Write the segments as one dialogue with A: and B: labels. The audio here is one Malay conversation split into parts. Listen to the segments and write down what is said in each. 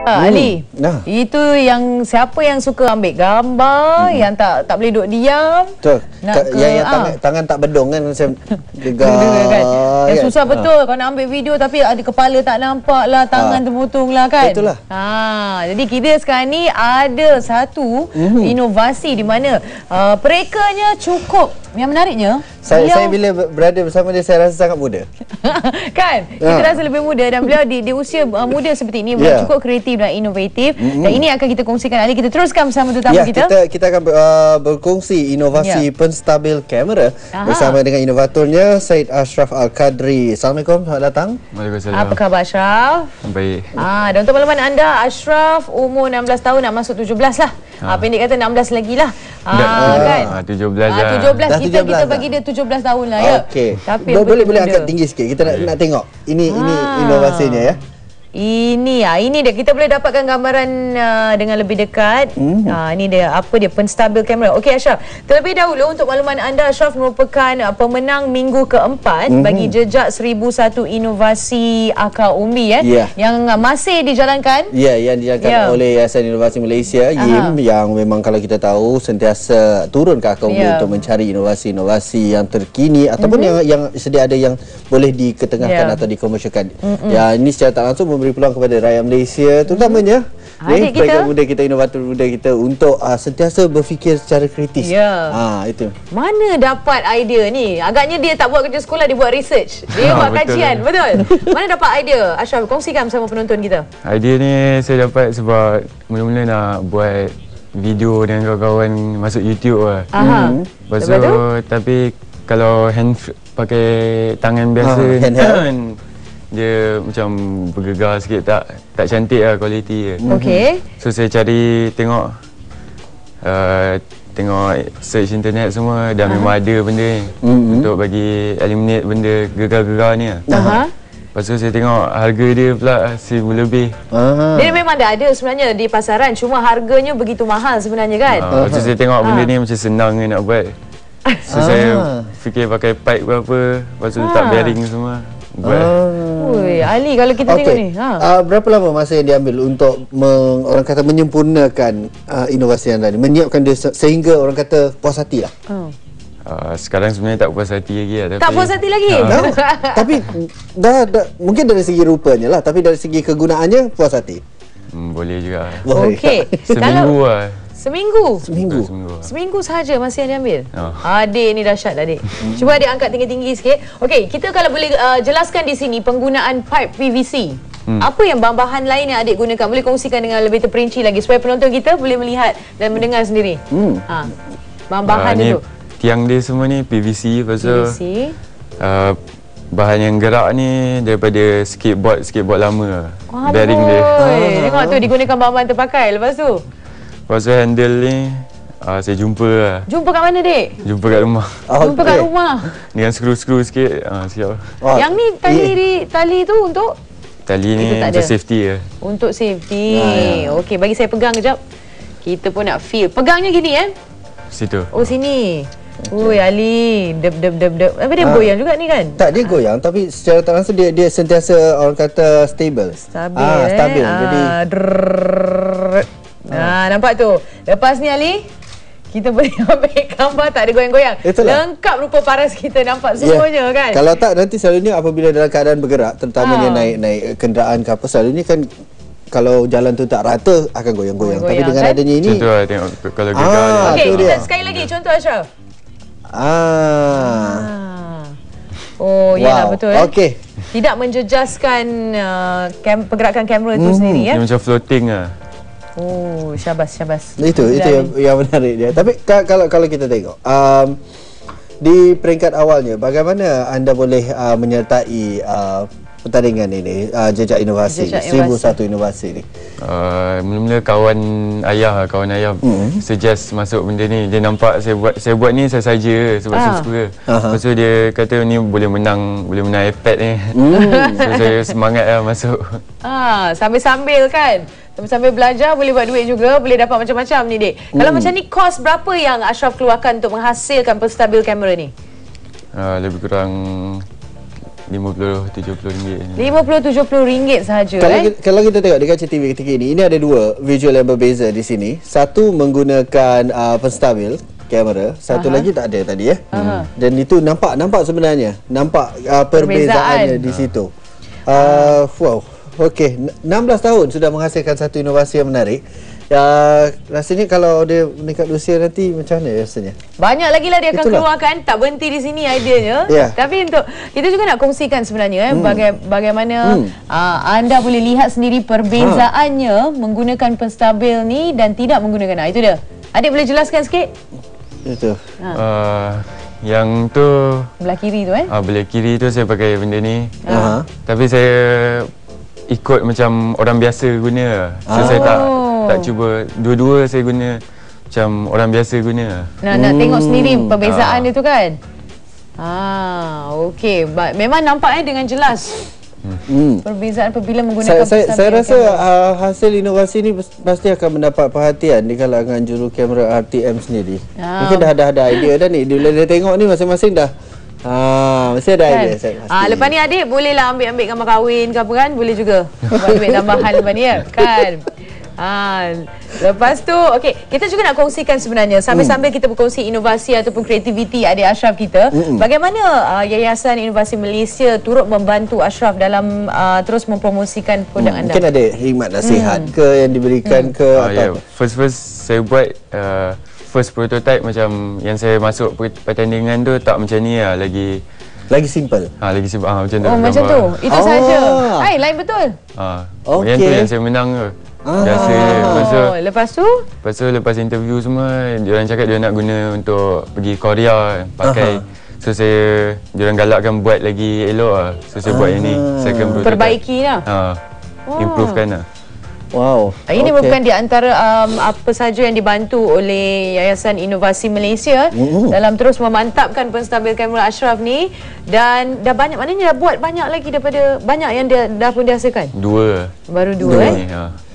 A: Hmm. Ali,
B: Nah.
A: itu yang siapa yang suka ambil gambar, hmm. yang tak tak boleh duduk diam.
B: Betul.
A: Nak
B: Ka-
A: ke-
B: yang, yang
A: ah.
B: tangan, tangan tak bedong kan macam gegar.
A: Kan? Yang
B: kan?
A: susah betul kau nak ambil video tapi ada kepala tak nampak lah, tangan
B: Ah.
A: terpotong lah kan.
B: Betul lah.
A: Ha, jadi kita sekarang ni ada satu
B: Mhm.
A: inovasi di mana uh, perekanya cukup. Yang menariknya,
B: Saya,
A: beliau-
B: saya bila ber- berada bersama dia saya rasa sangat muda.
A: kan kita
B: Ya.
A: rasa lebih muda dan beliau di, di usia uh, muda seperti ini beliau cukup kreatif dan inovatif mm-hmm. dan ini akan kita kongsikan Ali kita teruskan bersama tetamu
B: ya,
A: kita.
B: kita kita akan uh, berkongsi inovasi
A: Ya.
B: penstabil kamera
A: Aha.
B: bersama dengan inovatornya Said Ashraf Al-Kadri. Assalamualaikum, selamat datang.
C: Waalaikumsalam.
A: Apa khabar Ashraf?
C: Baik.
A: Ah, dan untuk makluman anda Ashraf umur 16 tahun nak masuk 17 lah. Ah, pendek kata 16 lagi lah. Ah, kan?
C: ah, 17
A: Ah,
C: dah.
A: 17
B: Dah
A: kita
B: 17
A: kita
B: dah.
A: bagi dia 17 tahun lah ya.
B: Okey.
A: Tapi
B: Bo- boleh boleh angkat tinggi sikit. Kita nak, nak tengok. Ini ini
A: Ah.
B: inovasinya ya.
A: Ini ah ini dia kita boleh dapatkan gambaran uh, dengan lebih dekat.
B: Hmm.
A: Mm. Uh, ini dia apa dia penstabil kamera. Okey Ashraf, terlebih dahulu untuk makluman anda Ashraf merupakan uh, pemenang minggu keempat
B: Mhm.
A: bagi jejak 1001 inovasi akal umbi eh
B: Ya.
A: yang uh, masih dijalankan.
B: Ya, yang dijalankan
A: Ya.
B: oleh Yayasan Inovasi Malaysia YIM yang memang kalau kita tahu sentiasa turun ke akar bumi
A: Ya.
B: untuk mencari inovasi-inovasi yang terkini ataupun yang yang sedia ada yang boleh diketengahkan
A: Ya.
B: atau dikomersialkan. Ya, ini secara tak langsung memberi peluang kepada rakyat Malaysia terutamanya
A: Adik kita.
B: peringkat muda kita, inovator muda kita untuk uh, sentiasa berfikir secara kritis.
A: Ya.
B: Ha, itu.
A: Mana dapat idea ni? Agaknya dia tak buat kerja sekolah, dia buat research. Dia
C: Ha,
A: buat
C: betul.
A: kajian, betul? Mana dapat idea? Ashraf, kongsikan bersama penonton kita.
C: Idea ni saya dapat sebab mula-mula nak buat video dengan kawan-kawan masuk YouTube lah.
A: Aha.
C: Lepas
A: Lepas tu?
C: tu, tapi kalau hand pakai tangan biasa
B: Ha, handheld.
C: kan dia macam bergegar sikit tak tak cantik lah kualiti dia.
A: Okey.
C: So saya cari tengok uh, tengok search internet semua dah memang ada benda ni
B: Mhm.
C: untuk bagi eliminate benda gegar-gegar ni lah.
A: Aha.
C: Lepas tu saya tengok harga dia pula seribu lebih.
B: Aha.
A: Dia memang dah ada sebenarnya di pasaran cuma harganya begitu mahal sebenarnya kan.
C: Ha, lepas tu saya tengok benda ni macam senang je nak buat. So saya fikir pakai pipe berapa, lepas tu letak
A: Ah.
C: bearing semua.
A: Ui, Ali kalau kita tengok ni.
B: Okey.
A: Ha.
B: Uh, berapa lama masa yang diambil untuk meng, orang kata menyempurnakan uh, inovasi anda ni, menyiapkan dia se- sehingga orang kata puas hati lah.
A: Hmm.
C: Uh, sekarang sebenarnya tak puas hati lagi lah. Tapi,
A: Tak puas hati lagi?
B: Nah, tapi dah, dah mungkin dari segi rupanya lah, tapi dari segi kegunaannya puas hati.
C: Hmm, boleh juga.
A: Okey.
C: Seminggu lah.
A: Seminggu.
B: Seminggu.
C: Seminggu.
A: Seminggu sahaja masih yang diambil.
C: Oh.
A: Adik ni dahsyat adik. Cuba adik angkat tinggi-tinggi sikit. Okey, kita kalau boleh uh, jelaskan di sini penggunaan pipe PVC. Hmm. Apa yang bahan-bahan lain yang adik gunakan? Boleh kongsikan dengan lebih terperinci lagi supaya penonton kita boleh melihat dan mendengar sendiri.
B: Hmm.
A: Ha. Bahan-bahan
C: Ah, ni
A: dulu.
C: tiang dia semua ni PVC. Tu
A: PVC.
C: uh, bahan yang gerak ni daripada skateboard skateboard lama.
A: Wah,
C: bearing dia.
A: Tengok tu digunakan bahan-bahan terpakai. Lepas tu,
C: Lepas tu handle ni uh, saya jumpa lah.
A: jumpa kat mana, dek?
C: Jumpa kat rumah.
A: Jumpa kat rumah.
C: Dengan skru-skru sikit. Uh, siap.
B: Oh,
A: Yang ni tali
B: eh,
A: di tali tu untuk
C: Tali ni untuk
A: ada.
C: safety je.
A: untuk safety.
B: Ya, ya.
A: Okey, bagi saya pegang kejap. Kita pun nak feel. Pegangnya gini eh.
C: Situ.
A: Oh sini. Ui Ali, dep dep dep dep. Apa dia
B: Ah.
A: goyang juga ni kan?
B: Tak dia goyang tapi secara tak langsung dia dia sentiasa orang kata stable.
A: Stabil
B: Ah,
A: eh.
B: stabil.
A: Ah,
B: Jadi
A: drrrr. Ah, nampak tu. Lepas ni Ali, kita boleh ambil gambar tak ada goyang-goyang. Lengkap rupa paras kita nampak
B: Ya.
A: semuanya kan?
B: Kalau tak nanti selalunya apabila dalam keadaan bergerak terutamanya
A: Ah.
B: naik naik kenderaan ke apa selalunya kan kalau jalan tu tak rata akan goyang-goyang. Tapi dengan
A: kan?
B: adanya ini
C: Contoh lah tengok kalau gegar
B: Ah,
C: dia.
A: Okey,
B: tu
A: kita
B: dia.
A: sekali lagi contoh Ashraf.
B: ah.
A: Ah. Oh, iyalah
B: Wow.
A: betul eh.
B: Okey.
A: Tidak menjejaskan uh, kam- pergerakan kamera
B: Hmm.
A: itu sendiri ya.
C: Dia macam floating lah.
A: Oh, syabas syabas.
B: Itu itu
A: Dah
B: yang, yang menarik dia. Tapi ka- kalau kalau kita tengok um, di peringkat awalnya bagaimana anda boleh uh, menyertai uh, pertandingan ini uh, jejak inovasi
A: Jejak
B: 1001 inovasi ni.
C: Uh, mula-mula kawan ayah kawan ayah
B: Hmm.
C: suggest masuk benda ni. Dia nampak saya buat saya buat ni saya saja sebab
A: Ah.
C: saya suka.
B: Aha.
C: Lepas tu dia kata ni boleh menang boleh menang iPad ni.
B: Hmm.
C: so saya semangat lah masuk.
A: Ah, sambil-sambil kan. Sambil-sambil belajar boleh buat duit juga, boleh dapat macam-macam ni, Dek. Kalau macam ni kos berapa yang Ashraf keluarkan untuk menghasilkan penstabil kamera ni?
C: Uh, lebih kurang 50-70 ringgit.
A: RM50-70 ringgit sahaja
B: Kalau,
A: eh.
B: kita, kalau kita tengok di kaca TV ketika ini, ini ada dua visual yang berbeza di sini. Satu menggunakan uh, penstabil kamera, satu
A: Aha.
B: lagi tak ada tadi ya. Dan itu nampak nampak sebenarnya, nampak uh, perbezaannya
A: Perbezaan.
B: di situ. Uh, wow. Okey, N- 16 tahun sudah menghasilkan satu inovasi yang menarik. Uh, rasanya kalau dia meningkat usia nanti macam mana rasanya?
A: Banyak lagi lah dia akan
B: Itulah.
A: keluarkan Tak berhenti di sini ideanya
B: Ya.
A: Tapi untuk Kita juga nak kongsikan sebenarnya eh, baga- Bagaimana
B: Hmm.
A: uh, Anda boleh lihat sendiri Perbezaannya Menggunakan penstabil ni Dan tidak menggunakan ah, Itu dia Adik boleh jelaskan sikit
B: Itu.
C: Uh, yang tu
A: Belah kiri tu eh
C: uh, belah kiri tu saya pakai benda ni.
B: Aha.
C: Tapi saya ikut macam orang biasa guna. So saya tak tak cuba dua-dua saya guna macam orang biasa guna.
A: Nak, nak tengok sendiri
B: Hmm.
A: Perbezaan
C: Ah.
A: dia tu kan Ah, okey. Memang nampak eh dengan jelas
B: Hmm.
A: perbezaan apabila
B: Saya,
A: menggunakan
B: saya,
A: penstabil
B: saya rasa
A: kamera.
B: uh, hasil inovasi ni pes- pasti akan mendapat perhatian di kalangan juru kamera RTM sendiri.
A: Ah.
B: Mungkin dah dah ada idea dah ni. Bila dia tengok ni masing-masing dah. Ha, mesti ada idea saya pasti.
A: Ah, lepas ni adik bolehlah ambil-ambil gambar kahwin ke apa kan? Boleh juga. Buat duit tambahan lepas ni ya. Kan? Ah, lepas tu, okey, kita juga nak kongsikan sebenarnya sambil-sambil kita berkongsi inovasi ataupun kreativiti adik Ashraf kita, bagaimana uh, Yayasan Inovasi Malaysia turut membantu Ashraf dalam uh, terus mempromosikan produk
B: Hmm,
A: anda?
B: Mungkin ada khidmat nasihat ke yang diberikan ke
C: Ah,
B: atau
C: ya,
B: apa?
C: first first saya buat uh, first prototype macam yang saya masuk per- pertandingan tu tak macam ni lah lagi
B: Lagi simple.
C: ha lagi sebab ha, macam tu.
A: Oh, macam tu. Itu
B: Ah.
A: saja. Hai, lain betul.
C: Ha.
B: Okey.
C: Yang tu yang saya menang tu.
B: Ah.
C: Biasa je. Lepas tu,
A: Oh, lepas tu?
C: lepas tu lepas interview semua, dia orang cakap dia nak guna untuk pergi Korea pakai. So saya dia orang galakkan buat lagi elok lah. So saya buat yang ni second prototype.
A: Perbaiki lah.
C: Ha. Improvekan lah.
B: Wow.
A: Ah, Ini
B: Okey.
A: merupakan di antara um, apa saja yang dibantu oleh Yayasan Inovasi Malaysia
B: Mm-hmm.
A: dalam terus memantapkan penstabil kamera Ashraf ni dan dah banyak maknanya dah buat banyak lagi daripada banyak yang dia dah pun dihasilkan.
C: Dua.
A: Baru dua,
C: Dua
A: eh.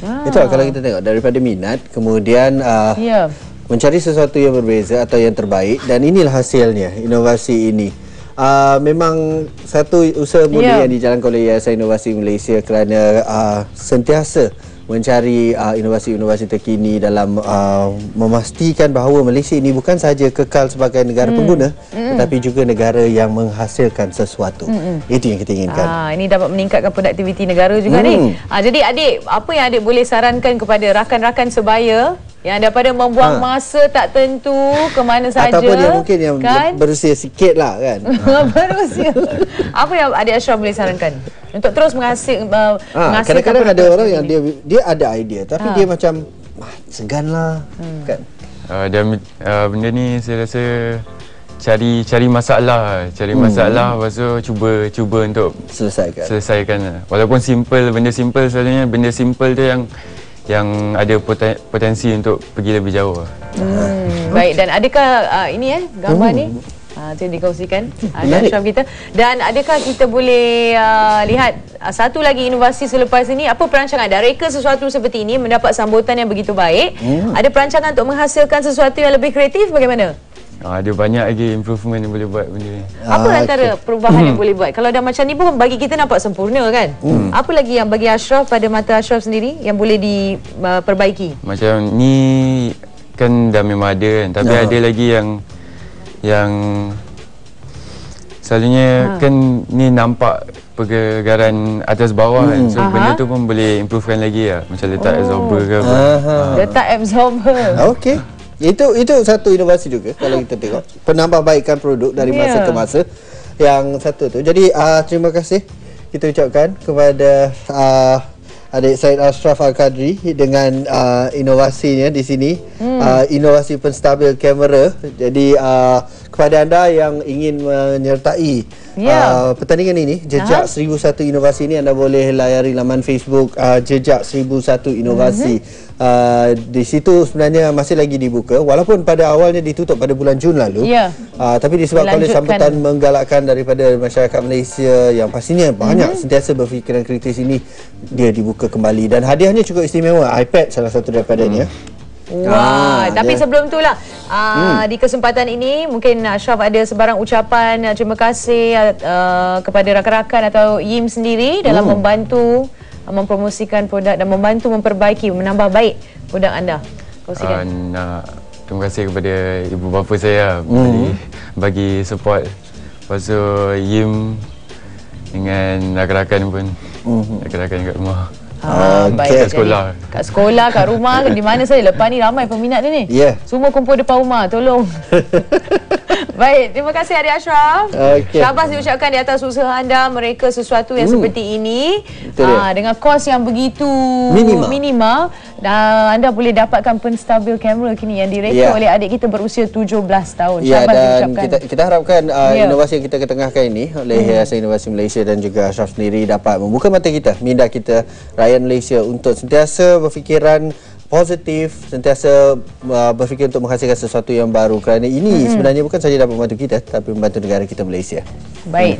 C: Ha.
B: Itu lah kalau kita tengok daripada minat kemudian uh,
A: Ya.
B: mencari sesuatu yang berbeza atau yang terbaik dan inilah hasilnya inovasi ini. Uh, memang satu usaha mulia
A: Ya.
B: yang dijalankan oleh Yayasan Inovasi Malaysia kerana uh, sentiasa mencari uh, inovasi-inovasi terkini dalam uh, memastikan bahawa Malaysia ini bukan sahaja kekal sebagai negara pengguna tetapi juga negara yang menghasilkan sesuatu. Itu yang kita inginkan.
A: Ah, ini dapat meningkatkan produktiviti negara juga
B: Hmm.
A: ni. Ah, jadi adik, apa yang adik boleh sarankan kepada rakan-rakan sebaya yang daripada membuang
B: Ha.
A: masa tak tentu ke mana saja
B: Ataupun yang mungkin yang
A: kan?
B: berusia sikit lah kan.
A: Berusia. Apa yang adik Ashraf boleh sarankan untuk terus menghasil, uh,
B: Ha, kadang-kadang ada orang
A: seperti
B: yang
A: ini?
B: dia dia ada idea tapi
A: Ha.
B: dia macam ah, segan lah
A: Hmm.
B: kan.
C: Uh, dan uh, benda ni saya rasa cari cari masalah, cari masalah lepas tu cuba cuba untuk
B: Selesaikan.
C: selesaikan lah. Walaupun simple, benda simple selalunya benda simple tu yang yang ada poten, potensi untuk pergi lebih jauh.
A: Hmm, baik. Dan adakah uh, ini eh gambar ni? Ah, yang dikongsikan. Ada
B: Menarik.
A: Ashraf kita dan adakah kita boleh uh, lihat uh, satu lagi inovasi selepas ini? Apa perancangan? Dah reka sesuatu seperti ini mendapat sambutan yang begitu baik. Ada perancangan untuk menghasilkan sesuatu yang lebih kreatif? Bagaimana
C: Uh, ada banyak lagi improvement yang boleh buat benda ni.
A: apa
B: Ah,
A: antara perubahan yang boleh buat? Kalau dah macam ni pun bagi kita nampak sempurna kan? Apa lagi yang bagi Ashraf pada mata Ashraf sendiri yang boleh diperbaiki
C: Macam ni kan dah memang ada kan tapi
B: Ya.
C: ada lagi yang yang selalunya kan ni nampak pergegaran atas bawah kan? So
A: Aha.
C: benda tu pun boleh improvekan lagi lah. Macam letak absorber ke apa.
B: Aha.
A: letak absorber.
B: Okey. Itu itu satu inovasi juga kalau kita tengok penambahbaikan produk dari masa
A: Ya.
B: ke masa. Yang satu tu. Jadi uh, terima kasih kita ucapkan kepada uh, adik Said Ashraf Al-Qadri dengan uh, inovasinya di sini. Hmm. Uh, inovasi penstabil kamera. Jadi uh, kepada anda yang ingin menyertai
A: Ya.
B: uh, pertandingan ini Jejak 1001 Inovasi ini anda boleh layari laman Facebook uh, Jejak 1001 Inovasi.
A: Mhm.
B: Uh, di situ sebenarnya masih lagi dibuka walaupun pada awalnya ditutup pada bulan Jun lalu.
A: Ya.
B: Uh, tapi disebabkan oleh sambutan menggalakkan daripada masyarakat Malaysia yang pastinya banyak
A: Mhm.
B: sentiasa berfikiran kritis ini dia dibuka kembali dan hadiahnya cukup istimewa iPad salah satu daripadanya.
A: Wah,
B: Ah,
A: tapi
B: dia-
A: sebelum tu lah uh, di kesempatan ini mungkin Ashraf ada sebarang ucapan uh, terima kasih uh, kepada rakan-rakan atau YIM sendiri dalam
B: Hmm.
A: membantu uh, mempromosikan produk dan membantu memperbaiki menambah baik produk anda.
C: Uh,
A: Kongsikan.
C: Terima kasih kepada ibu bapa saya bagi, bagi support. Lepas tu Yim dengan rakan-rakan pun. Rakan-rakan kat rumah.
A: Ah,
B: Okey.
A: baik.
C: Kat sekolah.
A: Kat sekolah, kat rumah, di mana saja. Lepas ni ramai peminat dia ni.
B: Ya.
A: Semua kumpul depan rumah, tolong. baik, terima kasih Adik Ashraf.
B: Okey.
A: Syabas diucapkan di atas usaha anda mereka sesuatu yang seperti ini. Ah, dengan kos yang begitu
B: Minima.
A: minima dan anda boleh dapatkan penstabil kamera kini yang direka
B: Ya.
A: oleh adik kita berusia 17 tahun.
B: Ya
A: Syabas
B: dan
A: diucapkan.
B: kita kita harapkan uh,
A: Ya.
B: inovasi yang kita ketengahkan ini oleh Yayasan Inovasi Malaysia dan juga Ashraf sendiri dapat membuka mata kita, minda kita rakyat Malaysia untuk sentiasa berfikiran positif, sentiasa uh, berfikir untuk menghasilkan sesuatu yang baru kerana ini sebenarnya bukan saja dapat membantu kita tapi membantu negara kita Malaysia.
A: Baik.